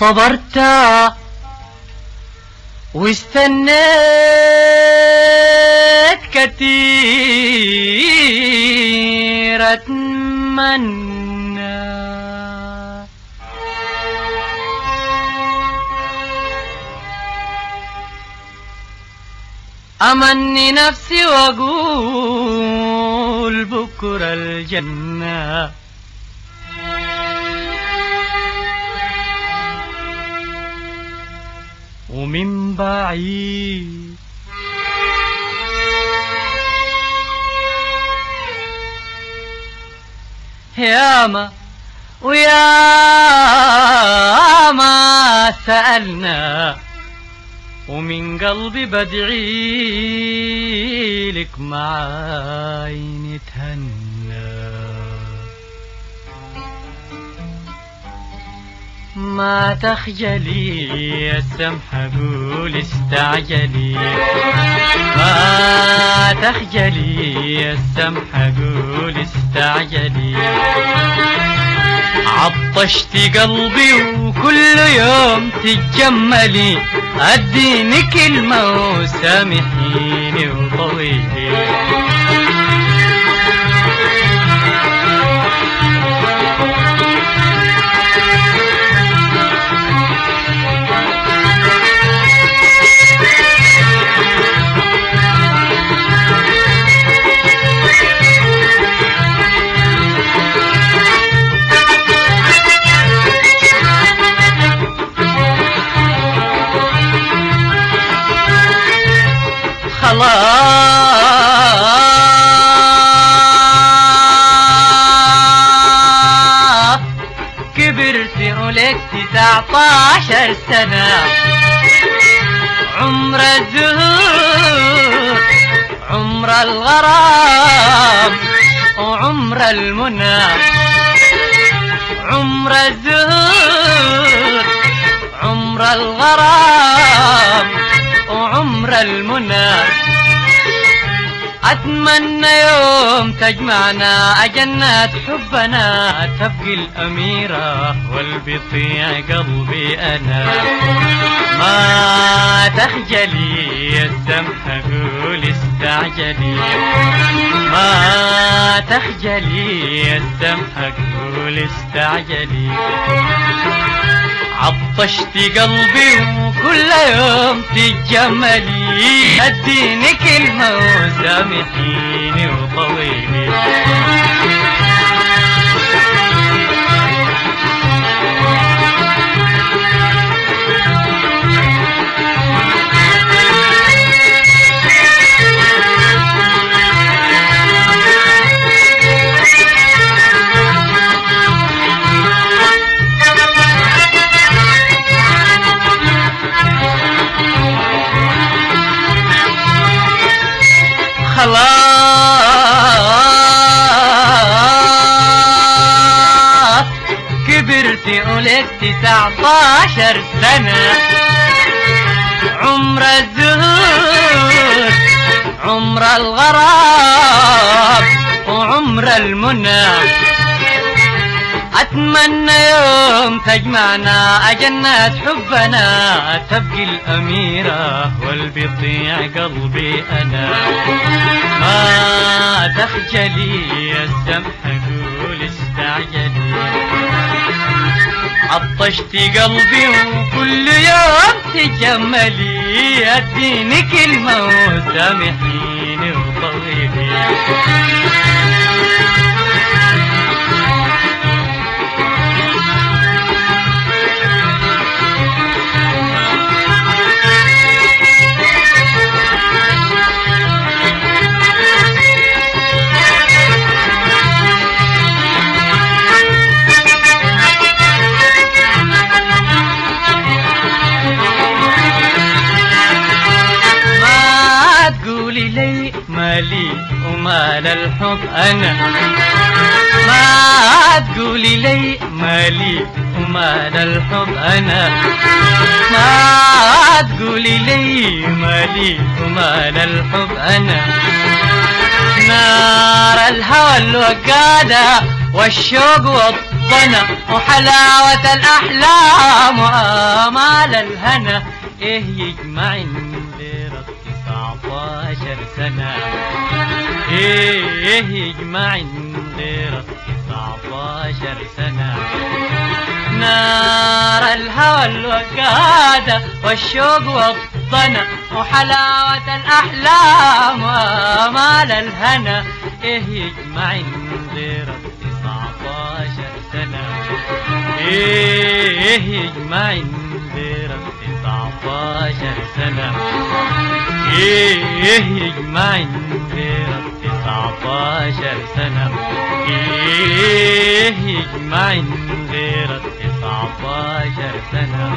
صبرت واستنيت كتير اتمنى أمني نفسي وأقول بكرة الجنة. ومن بعيد. ياما وياما سألنا ومن قلبي بدعي لك معاي نتهنى ما تخجلي يا السمحة قول استعجلي. ما تخجلي يا السمحة قول استعجلي. عطشتي قلبي وكل يوم تتجملي أديني كلمة وسامحيني وطويلي. كبرت ولك تسعطاشر سنة. عمر الزهور عمر الغرام وعمر المنى. عمر الزهور عمر الغرام وعمر المنى. أتمنى يوم تجمعنا أجنات حبنا تبقي الأميرة والبطيع قلبي أنا. ما تخجلي يا السمحة قول استعجلي. ما تخجلي يا السمحة قول استعجلي. عطشتي قلبي وكل يوم تتجملي اديني كلمة وسامحيني وطويلي كبرت ولك تسعطاشر سنة عمر الزهور عمر الغرام وعمر المنى. أتمنى يوم تجمعنا أجنات حبنا تبقي الأميرة والبطيع قلبي أنا. ما تخجلي يا السمحة قول استعجلي. عطشتي قلبي وكل يوم تجملي اديني كلمة وسامحيني وطويلي مالي ومال الحب أنا. ما تقولي لي مالي ومال الحب أنا. ما تقولي لي مالي ومال الحب أنا. نار الهوى الوقادة والشوق والضنا وحلاوة الأحلام وآمال الهنا. إيه يجمع غيرك تسعة عشر سنة إيه يجمع تسعة عشر سنة. نار الهوى الوقادة والشوق والضنا وحلاوة الأحلام وآمال الهنا. إيه يجمع تسعة عشر سنة. إيه يجمع غيرك تسعة عشر سنة. إيه يجمع يجمع غيرك تسعة عشر سنة